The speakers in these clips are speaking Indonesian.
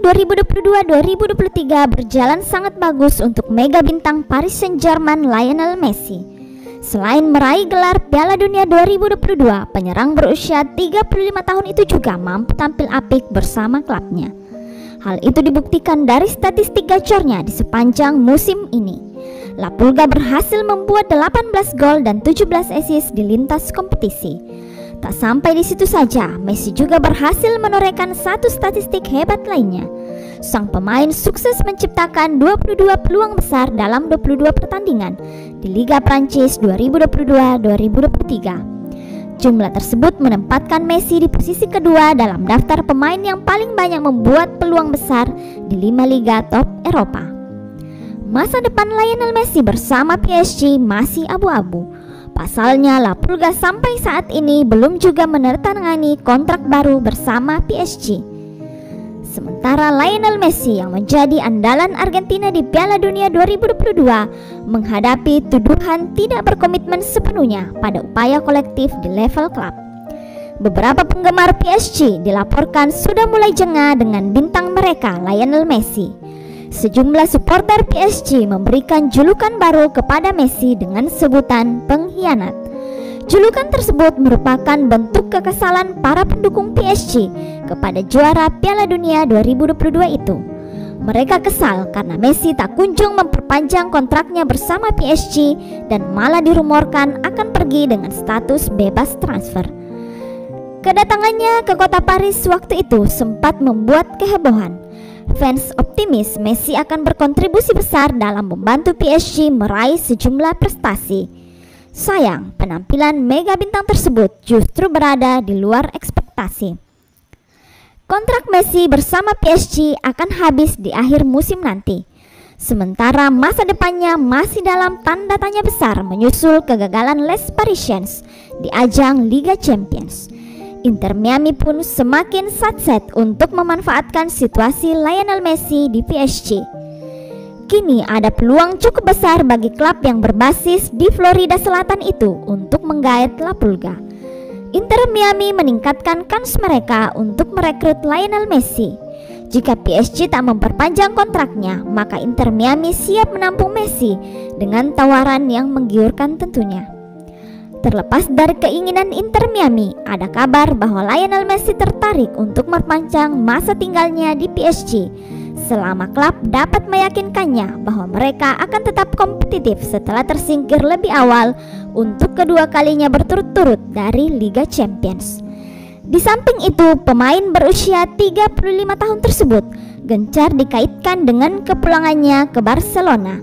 2022-2023 berjalan sangat bagus untuk mega bintang Paris Saint-Germain Lionel Messi. Selain meraih gelar Piala Dunia 2022, penyerang berusia 35 tahun itu juga mampu tampil apik bersama klubnya. Hal itu dibuktikan dari statistik gacornya di sepanjang musim ini. La Pulga berhasil membuat 18 gol dan 17 assist di lintas kompetisi. Tak sampai di situ saja, Messi juga berhasil menorehkan satu statistik hebat lainnya. Sang pemain sukses menciptakan 22 peluang besar dalam 22 pertandingan di Liga Prancis 2022-2023. Jumlah tersebut menempatkan Messi di posisi kedua dalam daftar pemain yang paling banyak membuat peluang besar di lima liga top Eropa. Masa depan Lionel Messi bersama PSG masih abu-abu. Pasalnya La Pulga sampai saat ini belum juga menandatangani kontrak baru bersama PSG. Sementara Lionel Messi yang menjadi andalan Argentina di Piala Dunia 2022 menghadapi tuduhan tidak berkomitmen sepenuhnya pada upaya kolektif di level klub. Beberapa penggemar PSG dilaporkan sudah mulai jengah dengan bintang mereka Lionel Messi. Sejumlah supporter PSG memberikan julukan baru kepada Messi dengan sebutan pengkhianat. Julukan tersebut merupakan bentuk kekesalan para pendukung PSG kepada juara Piala Dunia 2022 itu. Mereka kesal karena Messi tak kunjung memperpanjang kontraknya bersama PSG dan malah dirumorkan akan pergi dengan status bebas transfer. Kedatangannya ke kota Paris waktu itu sempat membuat kehebohan Fans optimis Messi akan berkontribusi besar dalam membantu PSG meraih sejumlah prestasi. Sayang, penampilan mega bintang tersebut justru berada di luar ekspektasi. Kontrak Messi bersama PSG akan habis di akhir musim nanti. Sementara masa depannya masih dalam tanda tanya besar menyusul kegagalan Les Parisiens di ajang Liga Champions. Inter Miami pun semakin satset untuk memanfaatkan situasi Lionel Messi di PSG. Kini ada peluang cukup besar bagi klub yang berbasis di Florida Selatan itu untuk menggait La Pulga. Inter Miami meningkatkan kans mereka untuk merekrut Lionel Messi. Jika PSG tak memperpanjang kontraknya, maka Inter Miami siap menampung Messi dengan tawaran yang menggiurkan tentunya. Terlepas dari keinginan Inter Miami, ada kabar bahwa Lionel Messi tertarik untuk memperpanjang masa tinggalnya di PSG selama klub dapat meyakinkannya bahwa mereka akan tetap kompetitif setelah tersingkir lebih awal untuk kedua kalinya berturut-turut dari Liga Champions. Di samping itu, pemain berusia 35 tahun tersebut gencar dikaitkan dengan kepulangannya ke Barcelona.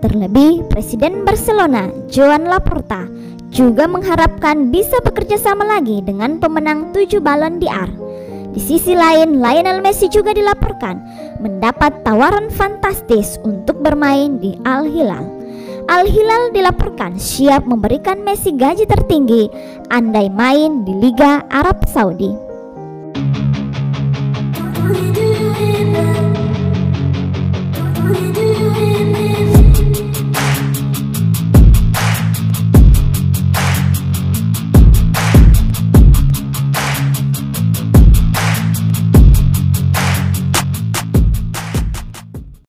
Terlebih, Presiden Barcelona, Joan Laporta, juga mengharapkan bisa bekerja sama lagi dengan pemenang 7 di d'Or. Di sisi lain, Lionel Messi juga dilaporkan mendapat tawaran fantastis untuk bermain di Al Hilal. Al Hilal dilaporkan siap memberikan Messi gaji tertinggi andai main di Liga Arab Saudi.